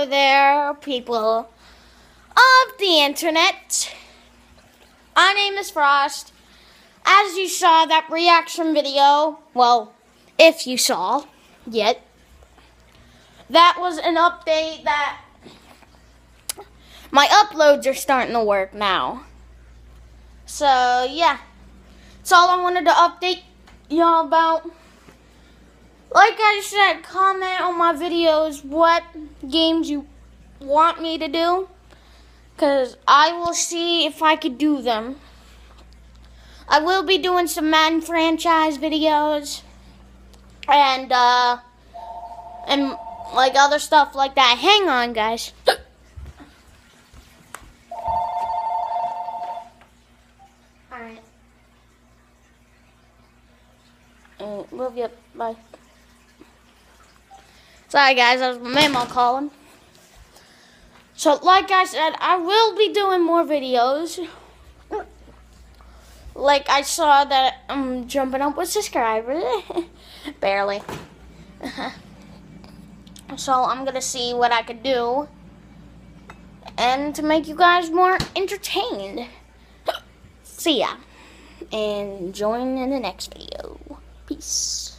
Hello there, people of the internet. My name is Frost. As you saw that reaction video, well, if you saw yet, that was an update that my uploads are starting to work now. So, yeah. That's all I wanted to update y'all about. Like I said, comment on my videos what games you want me to do. Because I will see if I could do them. I will be doing some Madden franchise videos. And, uh, and like other stuff like that. Hang on, guys. Alright. Love you. Bye. Sorry, guys, that was my mom calling. So, like I said, I will be doing more videos. Like I saw that I'm jumping up with subscribers. Barely. so, I'm to see what I could do. And to make you guys more entertained. See ya. And join in the next video. Peace.